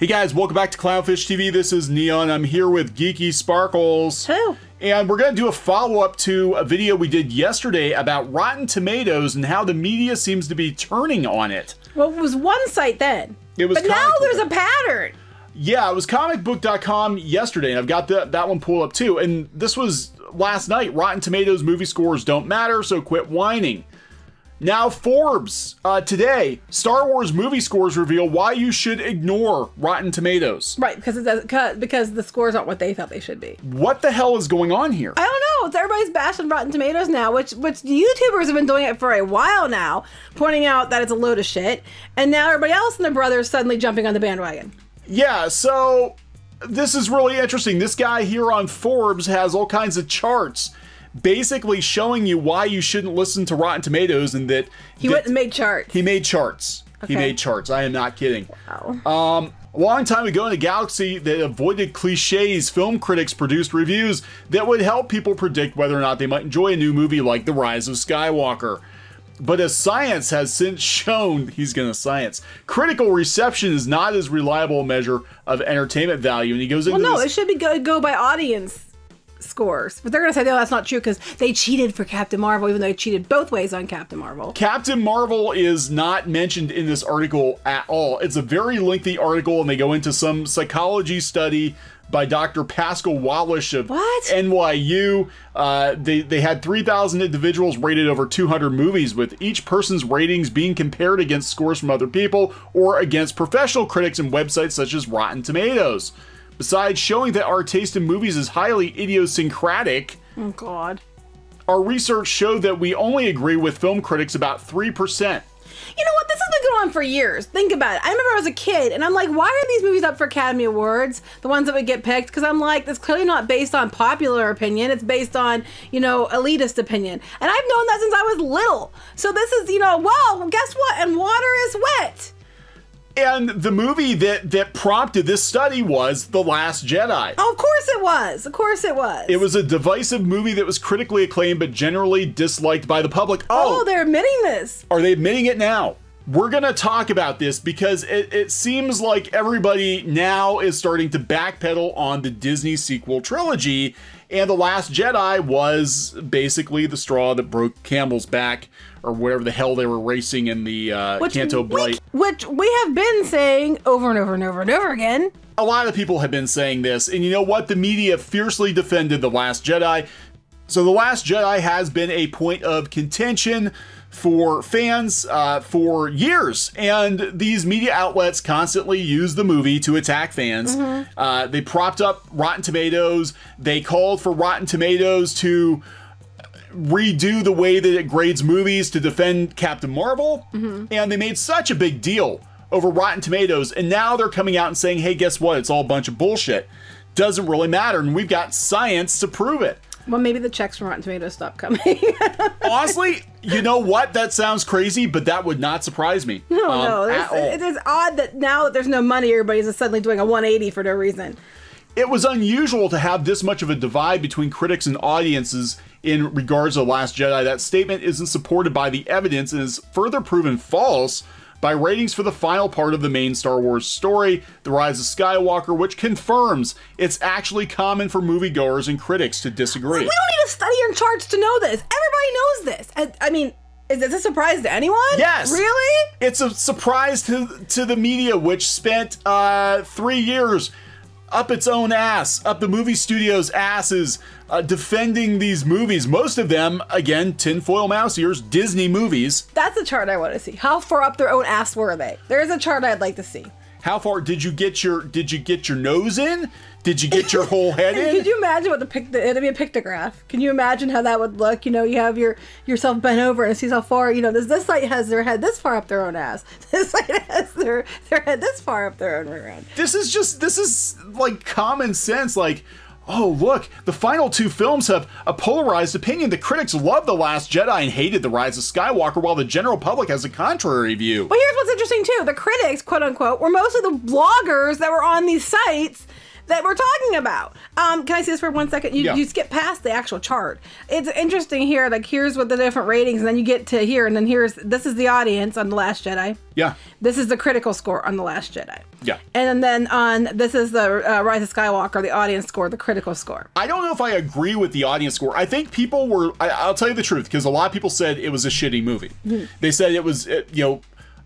Hey guys, welcome back to Clownfish TV. This is Kneon. I'm here with Geeky Sparkles. Hello. And we're going to do a follow up to a video we did yesterday about Rotten Tomatoes and how the media seems to be turning on it. Well, it was one site then. It was But now comic there's a pattern. Yeah, it was comicbook.com yesterday, and I've got the, that one pulled up too. And this was last night. Rotten Tomatoes movie scores don't matter, so quit whining. Now, Forbes, uh, today, Star Wars movie scores reveal why you should ignore Rotten Tomatoes. Right, because it does, 'cause- because the scores aren't what they thought they should be. What the hell is going on here? I don't know. It's everybody's bashing Rotten Tomatoes now, which which YouTubers have been doing it for a while now, pointing out that it's a load of shit, and now everybody else and their brothers suddenly jumping on the bandwagon. Yeah, so this is really interesting. This guy here on Forbes has all kinds of charts basically showing you why you shouldn't listen to Rotten Tomatoes and that He that went and made charts. he made charts. He made charts. I am not kidding. Wow. Um, a long time ago in a galaxy that avoided cliches, film critics produced reviews that would help people predict whether or not they might enjoy a new movie like The Rise of Skywalker. But as science has since shown, he's gonna science, critical reception is not as reliable a measure of entertainment value. And he goes into well, no, this, it should be go, go by audience scores, but they're gonna say no, that's not true because they cheated for Captain Marvel, even though they cheated both ways on Captain Marvel. Captain Marvel is not mentioned in this article at all. It's a very lengthy article, and they go into some psychology study by Dr. Pascal Wallisch of What? NYU. Uh, they they had 3,000 individuals rated over 200 movies, with each person's ratings being compared against scores from other people or against professional critics and websites such as Rotten Tomatoes. Besides showing that our taste in movies is highly idiosyncratic, Oh God. our research showed that we only agree with film critics about 3%. You know what? This has been going on for years. Think about it. I remember I was a kid and I'm like, why are these movies up for Academy Awards? The ones that would get picked? Because I'm like, it's clearly not based on popular opinion. It's based on, you know, elitist opinion. And I've known that since I was little. So this is, you know, well, guess what? And water is wet. And the movie that that prompted this study was The Last Jedi. Oh, of course it was. Of course it was. It was a divisive movie that was critically acclaimed but generally disliked by the public. Oh, Oh, they're admitting this. are they admitting it now? We're going to talk about this because it, it seems like everybody now is starting to backpedal on the Disney sequel trilogy, and The Last Jedi was basically the straw that broke Campbell's back, or whatever the hell they were racing in the uh, Canto Bight, which we have been saying over and over and over and over again. a lot of people have been saying this, and you know what? The media fiercely defended The Last Jedi. So, The Last Jedi has been a point of contention for fans uh, for years, and these media outlets constantly use the movie to attack fans. Uh, they propped up Rotten Tomatoes, they called for Rotten Tomatoes to redo the way that it grades movies to defend Captain Marvel, and they made such a big deal over Rotten Tomatoes, and now they're coming out and saying, hey, guess what? It's all a bunch of bullshit. Doesn't really matter, and we've got science to prove it. Well, maybe the checks from Rotten Tomatoes stop coming. Honestly, you know what? That sounds crazy, but that would not surprise me. No, um, no. at It's, all. it is odd that now that there's no money, everybody's suddenly doing a 180 for no reason. it was unusual to have this much of a divide between critics and audiences in regards to The Last Jedi. That statement isn't supported by the evidence and is further proven false by ratings for the final part of the main Star Wars story, The Rise of Skywalker, which confirms it's actually common for moviegoers and critics to disagree. We don't need a study and charts to know this. Everybody knows this. I, I mean, is this a surprise to anyone? Yes. Really? It's a surprise to to the media, which spent uh, three years up its own ass, up the movie studio's asses, uh, defending these movies. Most of them, again, tinfoil mouse ears, Disney movies. That's a chart I want to see. How far up their own ass were they? There is a chart I'd like to see. How far did you get your Did you get your nose in? Did you get your whole head in? Could you imagine what the pic? It'd be a pictograph. Can you imagine how that would look? You know, you have your yourself bent over and it sees how far. You know, this this site has their head this far up their own ass. This site has their their head this far up their own rear end. this is just this is like common sense like oh look the final two films have a polarized opinion. The critics love the last jedi and hated the rise of skywalker while the general public has a contrary view. But here's what's interesting too: the critics, quote unquote, were mostly the bloggers that were on these sites that we're talking about. Um, can I see this for one second? You, Yeah. you skip past the actual chart. It's interesting here. Like here's what the different ratings, and then you get to here, and then here's this is the audience on the Last Jedi. Yeah. This is the critical score on the Last Jedi. Yeah. And then on this is the uh, Rise of Skywalker, the audience score, the critical score. I don't know if I agree with the audience score. I think people were. I, I'll tell you the truth because a lot of people said it was a shitty movie. They said it was, you know,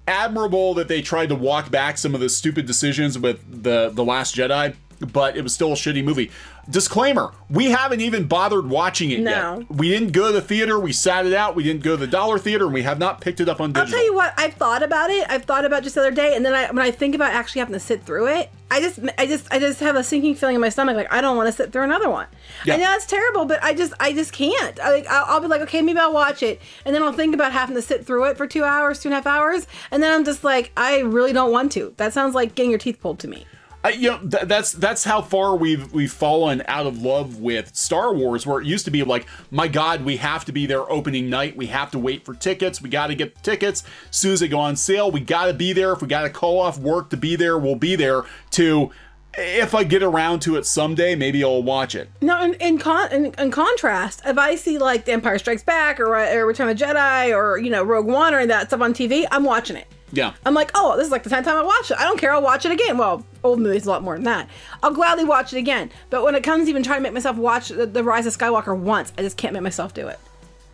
admirable that they tried to walk back some of the stupid decisions with the the Last Jedi, but it was still a shitty movie. Disclaimer: We haven't even bothered watching it No. yet. We didn't go to the theater. We sat it out. We didn't go to the dollar theater, and we have not picked it up on digital. I'll tell you what, I've thought about it. I've thought about just the other day, and then I, when I think about actually having to sit through it, I just, I just, I just have a sinking feeling in my stomach, like I don't want to sit through another one. Yeah. I know it's terrible, but I just, I just can't. I, like, I'll, I'll be like, okay, maybe I'll watch it, and then I'll think about having to sit through it for two hours, two and a half hours, and then I'm just like, I really don't want to. That sounds like getting your teeth pulled to me. I, you know th- that's that's how far we've we've fallen out of love with Star Wars, where it used to be like, my God, we have to be there opening night. We have to wait for tickets. We got to get tickets as soon as they go on sale. We got to be there. If we got to call off work to be there, we'll be there. To if I get around to it someday, maybe I'll watch it. No, in in, con- in in contrast, if I see like The Empire Strikes Back or, or Return of the Jedi or you know Rogue One or that stuff on TV, I'm watching it. Yeah. I'm like, oh, this is like the tenth time I watched it. I don't care. I'll watch it again. Well, old movies a lot more than that. I'll gladly watch it again. But when it comes to even trying to make myself watch the, the Rise of Skywalker once, I just can't make myself do it.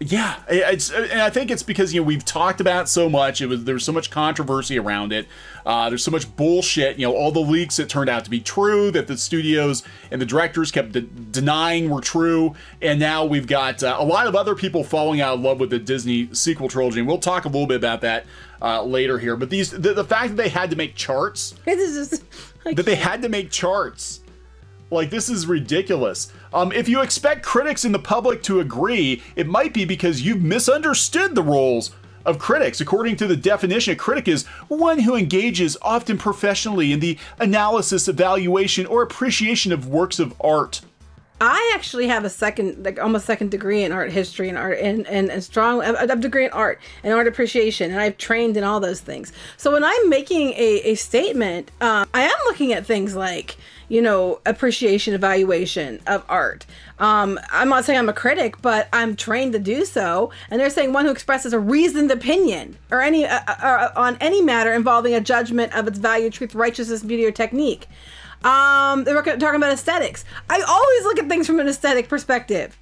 Yeah, it's and I think it's because you know we've talked about it so much. It was there's so much controversy around it. Uh, there's so much bullshit. You know, all the leaks that turned out to be true that the studios and the directors kept de- denying were true, and now we've got uh, a lot of other people falling out of love with the Disney sequel trilogy. And we'll talk a little bit about that uh, later here. But these the, the fact that they had to make charts This is just that they had to make charts. Like this is ridiculous. Um, if you expect critics and the public to agree, it might be because you've misunderstood the roles of critics. According to the definition, a critic is one who engages often professionally in the analysis, evaluation, or appreciation of works of art. I actually have a second, like almost second degree in art history and art and and, and strong a degree in art and art appreciation, and I've trained in all those things. So when I'm making a, a statement, um, I am looking at things like you know appreciation, evaluation of art. Um, I'm not saying I'm a critic, but I'm trained to do so. And they're saying one who expresses a reasoned opinion or any uh, uh, on any matter involving a judgment of its value, truth, righteousness, beauty, or technique. Um, they were talking about aesthetics. I always look at things from an aesthetic perspective,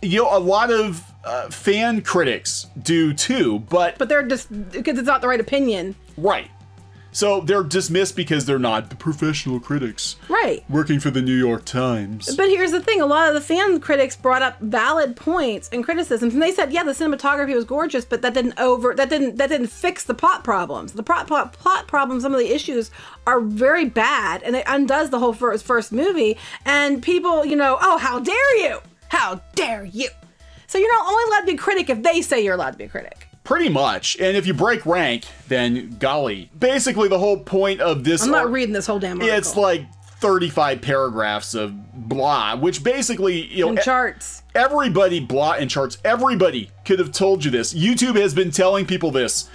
You know, a lot of uh, fan critics do too, but but they're just because it's not the right opinion. right. So they're dismissed because they're not the professional critics Right. working for the New York Times. But here's the thing: a lot of the fan critics brought up valid points and criticisms, and they said, "Yeah, the cinematography was gorgeous, but that didn't over that didn't that didn't fix the plot problems. The plot plot, plot problems, some of the issues are very bad, and it undoes the whole first first movie. And people, you know, oh, how dare you? How dare you? So you're not only allowed to be a critic if they say you're allowed to be a critic. Pretty much. And if you break rank, then golly. Basically, the whole point of this. I'm not reading this whole damn article. It's like 35 paragraphs of blah, which basically, you know, and charts. everybody, blah and charts, everybody could have told you this. YouTube has been telling people this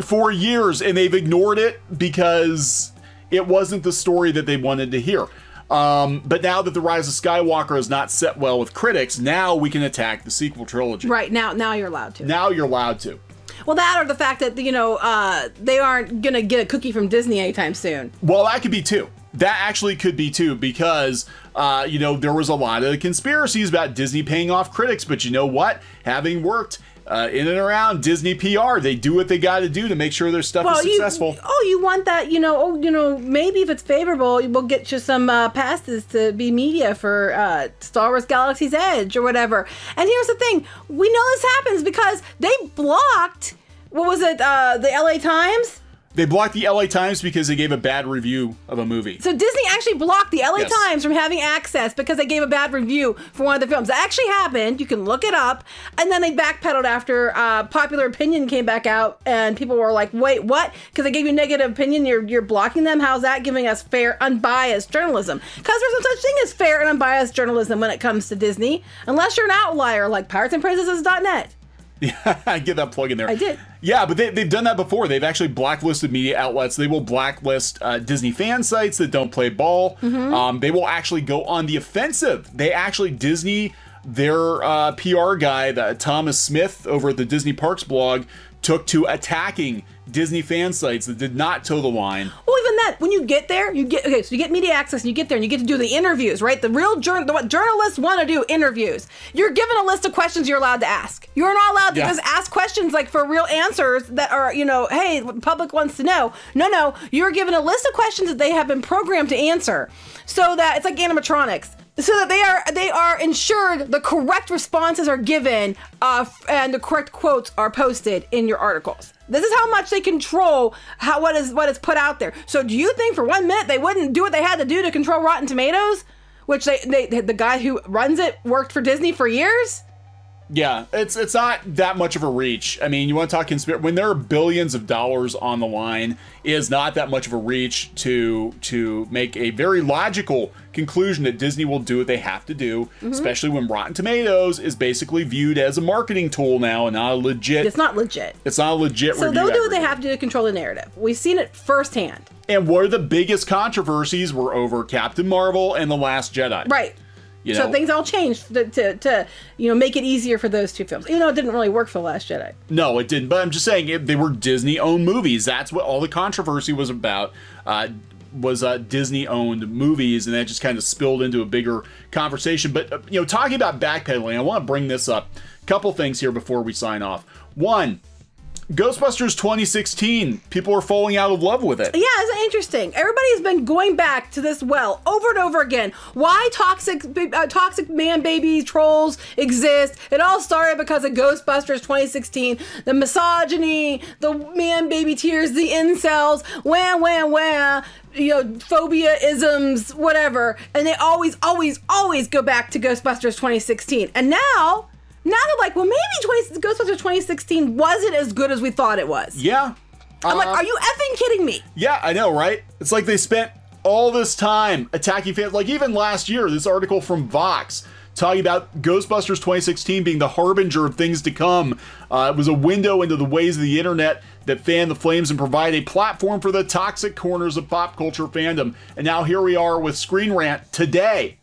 for years, and they've ignored it because it wasn't the story that they wanted to hear. Um, but now that The Rise of Skywalker is not set well with critics, now we can attack the sequel trilogy. Right now, now you're allowed to. Now you're allowed to. Well, that or the fact that you know uh, they aren't gonna get a cookie from Disney anytime soon. Well, that could be too. That actually could be too, because uh, you know there was a lot of conspiracies about Disney paying off critics. But you know what? Having worked uh, in and around Disney PR, they do what they got to do to make sure their stuff is you, successful. oh, you want that? You know, oh, you know, maybe if it's favorable, we'll get you some uh, passes to be media for uh, Star Wars Galaxy's Edge or whatever. And here's the thing: we know this happens because they blocked. What was it? Uh, the L.A. Times. They blocked the LA Times because they gave a bad review of a movie. So Disney actually blocked the LA Yes. Times from having access because they gave a bad review for one of the films. That actually happened. You can look it up. And then they backpedaled after uh, popular opinion came back out, and people were like, "Wait, what? Because they gave you negative opinion, you're you're blocking them. How's that giving us fair, unbiased journalism? Because there's no such thing as fair and unbiased journalism when it comes to Disney, unless you're an outlier like Pirates and Princesses.net. Yeah, get that plug in there. I did. Yeah, but they, they've done that before. They've actually blacklisted media outlets. They will blacklist uh, Disney fan sites that don't play ball. Mm-hmm. Um, they will actually go on the offensive. They actually, Disney, their uh, PR guy, the, Thomas Smith over at the Disney Parks blog, took to attacking Disney fan sites that did not toe the line. Well, even that, when you get there, you get okay. So you get media access, and you get there, and you get to do the interviews, right? The real jour- the, what journalists want to do interviews. You're given a list of questions you're allowed to ask. You're not allowed to Yeah. just ask questions like for real answers that are, you know, hey, the public wants to know. No, no, you're given a list of questions that they have been programmed to answer, so that it's like animatronics. So that they are they are ensured the correct responses are given, uh, and the correct quotes are posted in your articles. This is how much they control how what is what is put out there. So do you think for one minute they wouldn't do what they had to do to control Rotten Tomatoes, which they, they the guy who runs it worked for Disney for years? Yeah, it's it's not that much of a reach. I mean, you want to talk conspiracy when there are billions of dollars on the line, is not that much of a reach to to make a very logical conclusion that Disney will do what they have to do, Mm-hmm. especially when Rotten Tomatoes is basically viewed as a marketing tool now and not a legit. It's not legit. It's not a legit. So they'll do what they have to do to control the narrative. We've seen it firsthand. And where the biggest controversies were over Captain Marvel and the Last Jedi. Right. You so things all changed to, to, to you know make it easier for those two films, even though it didn't really work for the Last Jedi. No, it didn't. But I'm just saying it, they were Disney-owned movies. That's what all the controversy was about. Uh, was uh, Disney-owned movies, and that just kind of spilled into a bigger conversation. But uh, you know, talking about backpedaling, I want to bring this up. A couple things here before we sign off. One, Ghostbusters 2016. People are falling out of love with it. Yeah, it's interesting. Everybody has been going back to this well over and over again. Why toxic, uh, toxic man baby trolls exist? It all started because of Ghostbusters 2016. The misogyny, the man baby tears, the incels, wham wham wham. You know, phobia isms, whatever, and they always, always, always go back to Ghostbusters 2016. And now, now they're like, well, maybe 20, Ghostbusters 2016 wasn't as good as we thought it was. Yeah. I'm like, Uh, are you effing kidding me? Yeah, I know, right? It's like they spent all this time attacking fans. Like even last year, this article from Vox talking about Ghostbusters 2016 being the harbinger of things to come. Uh, it was a window into the ways of the internet that fan the flames and provide a platform for the toxic corners of pop culture fandom. And now here we are with Screen Rant today.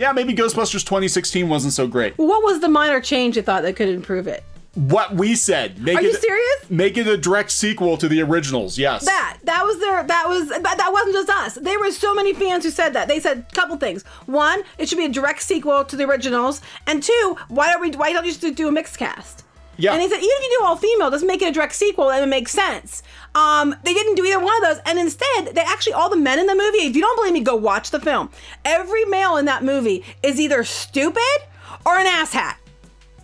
Yeah, maybe Ghostbusters 2016 wasn't so great. What was the minor change you thought that could improve it? What we said. Make Are it, you serious? Make it a direct sequel to the originals. Yes. That that was their that was that, that wasn't just us. There were so many fans who said that. They said a couple things. One, it should be a direct sequel to the originals, and two, why don't we why don't you just do a mixed cast? Yeah. And he said even if you do all female, just make it a direct sequel and it makes sense. Um, they didn't do either one of those, and instead they actually all the men in the movie. If you don't believe me, go watch the film. Every male in that movie is either stupid or an asshat.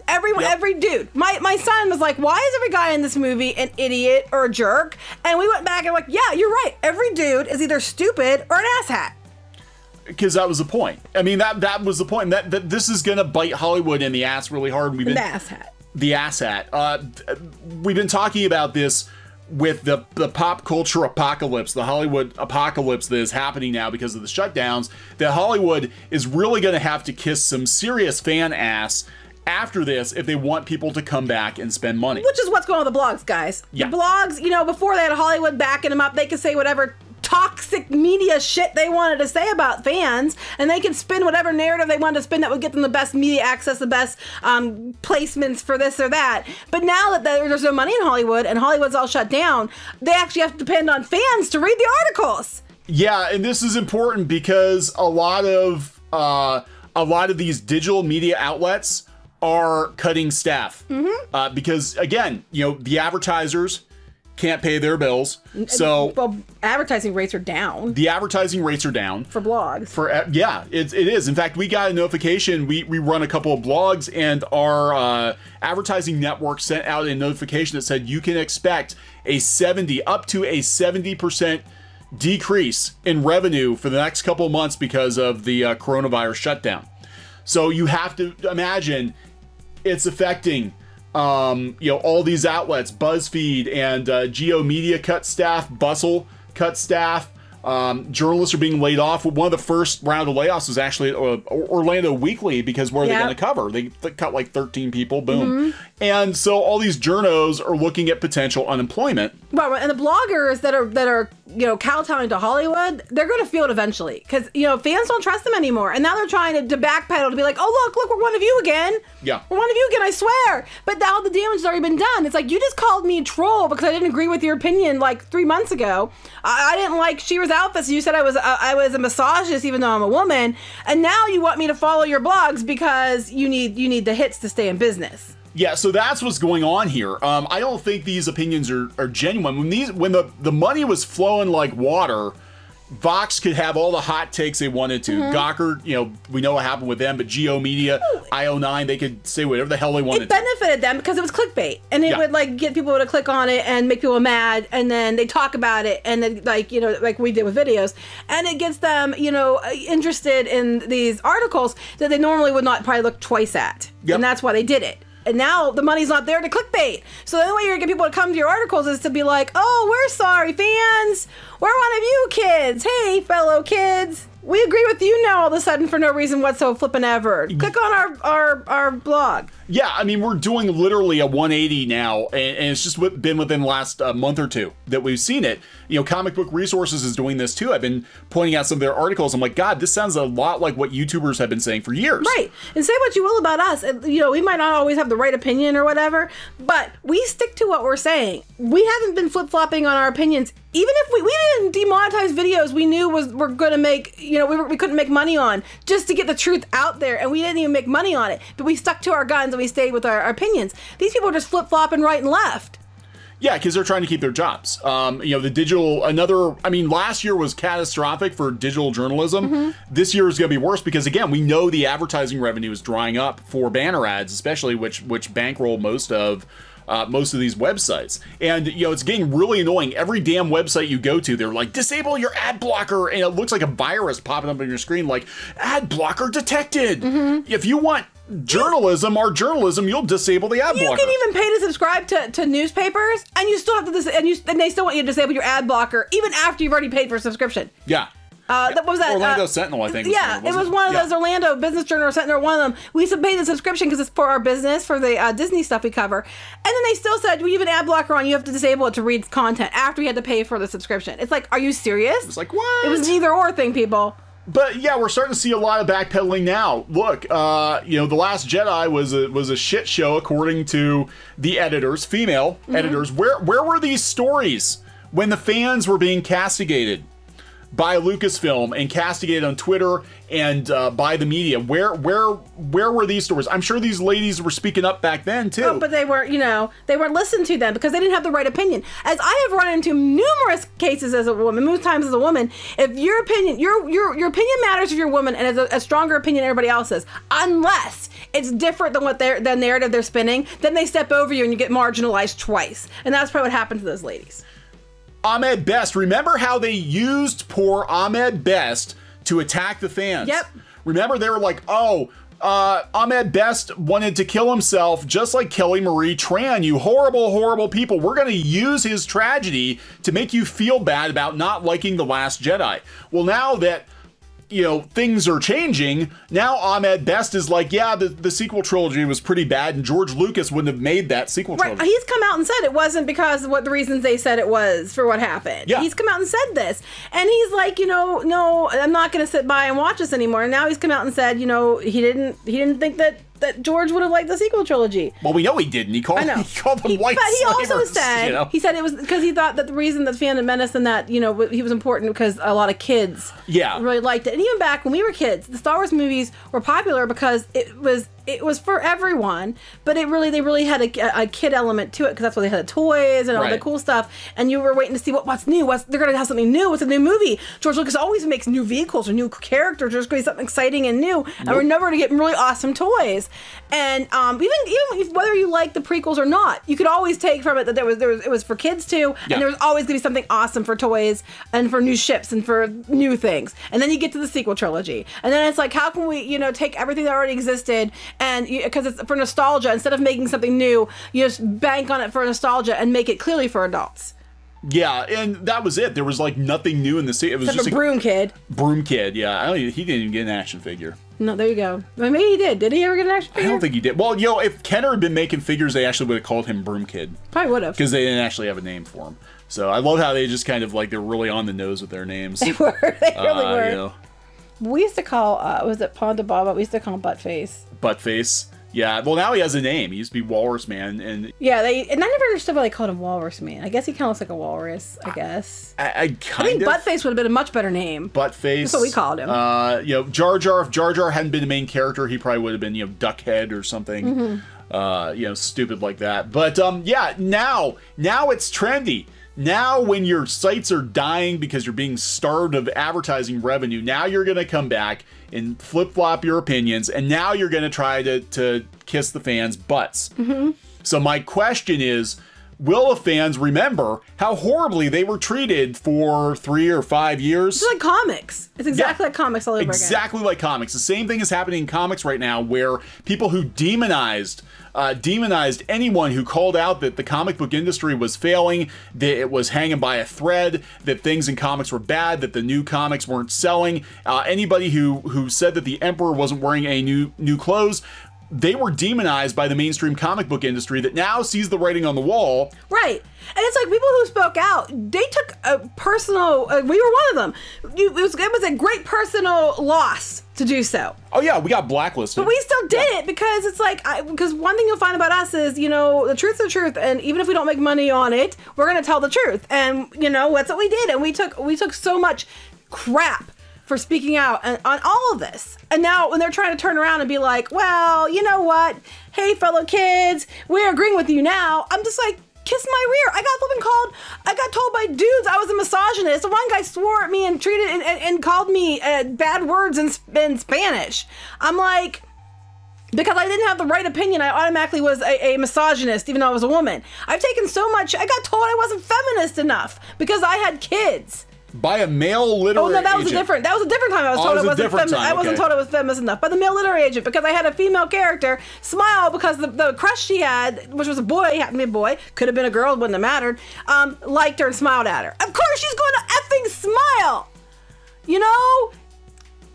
Every Yep. every dude. My my son was like, "Why is every guy in this movie an idiot or a jerk?" And we went back and like, "Yeah, you're right. Every dude is either stupid or an asshat." because that was the point. I mean that that was the point. That, that this is gonna bite Hollywood in the ass really hard. We've been The asshat. The ass hat. Uh, we've been talking about this with the the pop culture apocalypse, the Hollywood apocalypse that is happening now because of the shutdowns. That Hollywood is really gonna have to kiss some serious fan ass after this if they want people to come back and spend money. Which is what's going on with the blogs, guys. Yeah. The blogs, you know, before they had Hollywood backing them up, they could say whatever toxic media shit they wanted to say about fans, and they could spin whatever narrative they wanted to spin that would get them the best media access, the best um, placements for this or that. But now that there's no money in Hollywood and Hollywood's all shut down, they actually have to depend on fans to read the articles. Yeah, and this is important because a lot of uh, a lot of these digital media outlets are cutting staff uh, because again, you know, the advertisers can't pay their bills, so Well, advertising rates are down the advertising rates are down. for blogs. For uh, yeah, it, it is. In fact, we got a notification. We we run a couple of blogs, and our uh, advertising network sent out a notification that said you can expect a seventy up to a seventy percent decrease in revenue for the next couple of months because of the uh, coronavirus shutdown. So you have to imagine it's affecting um, you know all these outlets, BuzzFeed and uh, G/O Media cut staff, Bustle cut staff. Um, journalists are being laid off. One of the first round of layoffs was actually uh, Orlando Weekly because what are Yep. they going to cover? They, they cut like 13 people, boom. And so all these journos are looking at potential unemployment. Well, and the bloggers that are that are you know kowtowing to Hollywood, they're going to feel it eventually because you know fans don't trust them anymore, and now they're trying to, to backpedal to be like, oh look, look, we're one of you again. Yeah. we're one of you again. I swear. But now the damage has already been done. It's like you just called me a troll because I didn't agree with your opinion like three months ago. I, I didn't like She-Ra's outfits. You said I was uh, I was a misogynist even though I'm a woman, and now you want me to follow your blogs because you need you need the hits to stay in business. Yeah, so that's what's going on here. Um, I don't think these opinions are, are genuine. When these when the, the money was flowing like water, Vox could have all the hot takes they wanted to. Mm-hmm. Gawker, you know, we know what happened with them, but G/O Media, IO9, they could say whatever the hell they wanted it to. benefited them because it was clickbait and it Yeah. would like get people to click on it and make people mad and then they talk about it and then like you know like we did with videos and it gets them you know interested in these articles that they normally would not probably look twice at Yep. and that's why they did it and now the money's not there to clickbait. So the only way you're gonna get people to come to your articles is to be like oh we're sorry fans. We're one of you kids. Hey fellow kids we agree with you now all of a sudden for no reason whatsoever flipping ever click on our our our blog Yeah, I mean, we're doing literally a 180 now, and, and it's just been within the last uh, month or two that we've seen it. You know, Comic Book Resources is doing this too. I've been pointing out some of their articles. I'm like, God, this sounds a lot like what YouTubers have been saying for years. Right. And say what you will about us. and, You know, we might not always have the right opinion or whatever, but we stick to what we're saying. We haven't been flip flopping on our opinions. Even if we, we didn't demonetize videos we knew was we're going to make, you know, we, were, we couldn't make money on just to get the truth out there. And we didn't even make money on it. But we stuck to our guns and we stayed with our, our opinions. These people are just flip flopping right and left. Yeah, because they're trying to keep their jobs. Um, you know, the digital, another, I mean, last year was catastrophic for digital journalism. Mm-hmm. This year is going to be worse because, again, we know the advertising revenue is drying up for banner ads, especially which which bankroll most of. Uh, most of these websites, and you know it's getting really annoying. Every damn website you go to, they're like, "Disable your ad blocker," and it looks like a virus popping up on your screen, like "Ad blocker detected." Mm-hmm. If you want journalism, or journalism, you'll disable the ad You blocker. You can even pay to subscribe to, to newspapers, and you still have to dis- and you and they still want you to disable your ad blocker even after you've already paid for a subscription. yeah. Uh, that what was that Orlando uh, Sentinel, I think. Yeah, one, it wasn't one of Yeah. those Orlando Business Journal or Sentinel, one of them. We used to pay the subscription because it's for our business, for the uh, Disney stuff we cover. And then they still said, we have an ad blocker on, you have to disable it to read content after you had to pay for the subscription. It's like, are you serious? It's like what? it was an either or thing, people. but yeah, we're starting to see a lot of backpedaling now. Look, uh, you know, the Last Jedi was a was a shit show according to the editors, female Mm-hmm. editors. Where where were these stories when the fans were being castigated? By Lucasfilm and castigated on Twitter and uh, by the media. Where where where were these stories? I'm sure these ladies were speaking up back then too. Oh, but they weren't, you know, they weren't listened to then because they didn't have the right opinion. As I have run into numerous cases as a woman, most times as a woman, if your opinion, your your your opinion matters if you're a woman and has a, a stronger opinion than everybody else's, unless it's different than what their the narrative they're spinning, then they step over you and you get marginalized twice. And that's probably what happened to those ladies. Ahmed Best. Remember how they used poor Ahmed Best to attack the fans? Yep. Remember they were like, oh, uh, Ahmed Best wanted to kill himself just like Kelly Marie Tran, you horrible, horrible people. We're going to use his tragedy to make you feel bad about not liking The Last Jedi. Well, now that you know, things are changing. Now Ahmed Best is like, yeah, the, the sequel trilogy was pretty bad, and George Lucas wouldn't have made that sequel Right. trilogy. He's come out and said it wasn't because of what the reasons they said it was for what happened. Yeah. He's come out and said this. And he's like, you know, no, I'm not going to sit by and watch this anymore. And now he's come out and said, you know, he didn't he didn't think that that George would have liked the sequel trilogy. well, we know he didn't. He called, I know. he called them He- white but he also said you know? he said it was because he thought that the reason that Phantom Menace and that you know he was important because a lot of kids Yeah. really liked it. And even back when we were kids, the Star Wars movies were popular because it was it was for everyone, but it really they really had a, a kid element to it because that's why they had the toys and all the cool stuff. And you were waiting to see what what's new. What's they're gonna have something new. What's a new movie? George Lucas always makes new vehicles or new characters. There's gonna be something exciting and new. And we're never gonna get really awesome toys. And um, even even if, whether you like the prequels or not, you could always take from it that there was there was it was for kids too, Yeah. and there was always gonna be something awesome for toys and for new ships and for new things. And then you get to the sequel trilogy, and then it's like, how can we you know take everything that already existed and because it's for nostalgia instead of making something new, you just bank on it for nostalgia and make it clearly for adults. Yeah, and that was it. There was like nothing new in the series. It was Except just a Broom Kid. broom kid. Yeah, I don't. Even, he didn't even get an action figure. No, there you go. But maybe he did. Did he ever get an action I don't think he did. Well, you know, if Kenner had been making figures, they actually would have called him Broom Kid Probably would have. because they didn't actually have a name for him. So I love how they just kind of like they're really on the nose with their names. They were. They really Uh, were. you know, We used to call, uh, was it Ponda Baba? We used to call him Buttface. Buttface. Yeah. Well, now he has a name. He used to be Walrus Man, and Yeah, they, and I never understood why they called him Walrus Man. I guess he kind of looks like a walrus, I guess. I, I I kind think of Buttface would have been a much better name. Buttface. That's what we called him. Uh, you know, Jar Jar. If Jar Jar hadn't been the main character, he probably would have been you know Duckhead or something. Mm-hmm. Uh, you know, stupid like that. But um, yeah, now now it's trendy. Now, when your sites are dying because you're being starved of advertising revenue, now you're going to come back and flip flop your opinions, and now you're going to try to to kiss the fans' butts. Mm-hmm. So my question is, will the fans remember how horribly they were treated for three or five years? It's like comics. It's exactly Yeah. like comics all over again. Exactly like comics. The same thing is happening in comics right now, where people who demonized uh, demonized anyone who called out that the comic book industry was failing, that it was hanging by a thread, that things in comics were bad, that the new comics weren't selling. Uh, anybody who who said that the Emperor wasn't wearing any new new clothes. They were demonized by the mainstream comic book industry that now sees the writing on the wall. Right. And it's like people who spoke out, they took a personal, uh, we were one of them. You, it, was, it was a great personal loss to do so. Oh yeah, we got blacklisted. But we still did it because it's like, because one thing you'll find about us is, you know, the truth's the truth. And even if we don't make money on it, we're going to tell the truth. And, you know, that's what we did. And we took, we took so much crap for speaking out and, on all of this. And now when they're trying to turn around and be like, well, you know what? Hey, fellow kids, we're agreeing with you now. I'm just like, kiss my rear. I got flipping called, I got told by dudes I was a misogynist. One guy swore at me and treated and, and, and called me uh, bad words in, in Spanish. I'm like, because I didn't have the right opinion, I automatically was a, a, misogynist, even though I was a woman. I've taken so much. I got told I wasn't feminist enough because I had kids. By a male literary agent. Oh no, that was a different. That was a different time. I was Oh, told it was I different feminist. time, I wasn't told I was feminist enough by the male literary agent because I had a female character smile because the, the crush she had, which was a boy, be a boy, could have been a girl, it wouldn't have mattered. Um, liked her and smiled at her. Of course, she's going to effing smile. You know,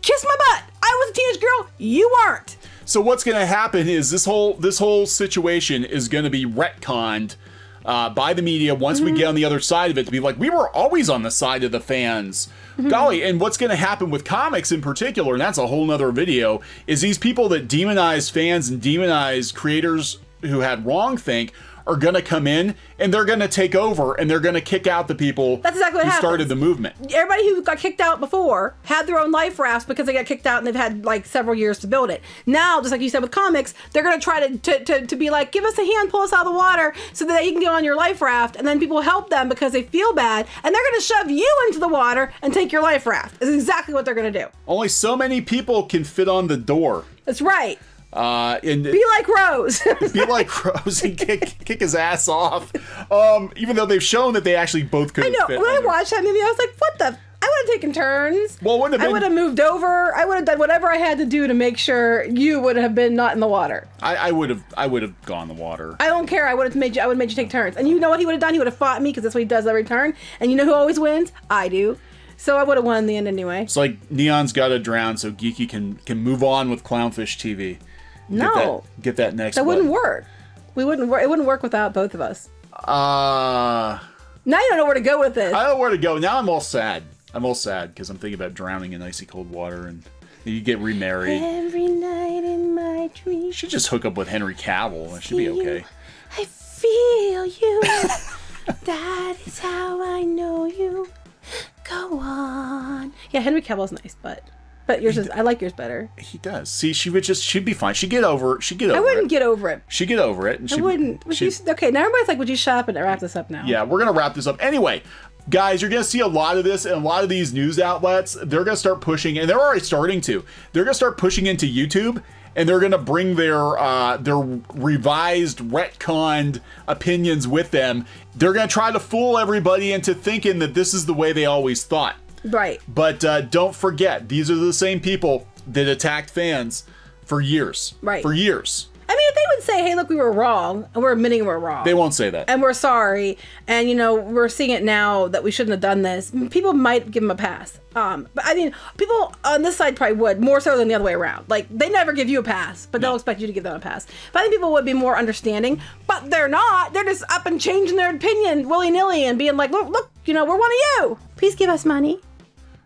kiss my butt. I was a teenage girl. You weren't. So what's going to happen is this whole this whole situation is going to be retconned uh, by the media once we get on the other side of it to be like we were always on the side of the fans. Golly, and what's going to happen with comics in particular, and that's a whole nother video, is these people that demonize fans and demonize creators who had wrong think are going to come in and they're going to take over and they're going to kick out the people That's exactly what who started the movement. everybody who got kicked out before had their own life rafts because they got kicked out and they've had like several years to build it. Now, just like you said with comics, they're going to try to, to, to, to be like, give us a hand, pull us out of the water so that you can get on your life raft. And then people help them because they feel bad. And they're going to shove you into the water and take your life raft. Is exactly what they're going to do. Only so many people can fit on the door. That's right. Uh, and Be like Rose. be like Rose and kick kick his ass off. Um, even though they've shown that they actually both could. I know. When I watched that movie, I was like, what the? I would have taken turns. Well, wouldn't have I would have moved over. I would have done whatever I had to do to make sure you would have been not in the water. I, I would have I would have gone the water. I don't care. I would have made you. I would have made you take turns. And you know what he would have done? He would have fought me because that's what he does every turn. And you know who always wins? I do. So I would have won in the end anyway. It's like Kneon's got to drown so Geeky can can move on with Clownfish TV. Get No, that, get that next. that wouldn't work. We wouldn't work. It wouldn't work without both of us. Uh, Now you don't know where to go with this. I don't know where to go. Now I'm all sad. I'm all sad because I'm thinking about drowning in icy cold water and you get remarried. Every night in my dreams, You should just hook up with Henry Cavill. It should be okay. I feel you. that is how I know you. Go on. Yeah, Henry Cavill's nice, but but yours is. I like yours better. He does. See, she would just she'd be fine. She'd get over it. She'd get over I wouldn't it. get over it. she'd get over it. And I she'd, wouldn't. Would you, okay, now everybody's like, "Would you shut up and wrap this up now?" yeah, we're gonna wrap this up anyway. Guys, you're gonna see a lot of this, and a lot of these news outlets. They're gonna start pushing, and they're already starting to. They're gonna start pushing into YouTube, and they're gonna bring their uh, their revised, retconned opinions with them. They're gonna try to fool everybody into thinking that this is the way they always thought. Right. But uh, don't forget, these are the same people that attacked fans for years. Right. For years. I mean, if they would say, "Hey, look, we were wrong, and we're admitting we're wrong." They won't say that. and we're sorry and you know we're seeing it now that we shouldn't have done this people might give them a pass um but i mean people on this side probably would more so than the other way around like they never give you a pass but they'll expect you to give them a pass but i think people would be more understanding but they're not they're just up and changing their opinion willy-nilly and being like look look you know we're one of you please give us money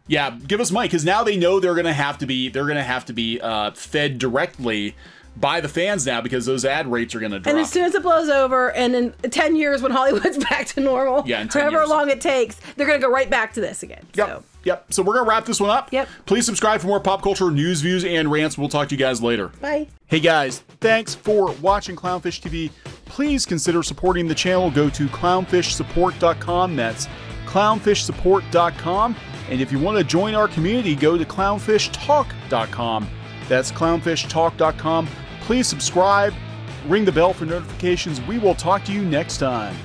Yeah, give us money because now they know they're gonna have to be they're gonna have to be uh, fed directly by the fans now because those ad rates are gonna drop. and as soon as it blows over and in 10 years when hollywood's back to normal Yeah, in 10 however years. long it takes they're gonna go right back to this again Yep. so Yep. So we're gonna wrap this one up. Yep. Please subscribe for more pop culture news, views, and rants. We'll talk to you guys later. bye Hey guys, thanks for watching Clownfish TV. Please consider supporting the channel. Go to clownfishsupport.com. That's clownfishsupport.com. And if you want to join our community, go to clownfishtalk.com. That's clownfishtalk.com. Please subscribe, ring the bell for notifications. We will talk to you next time.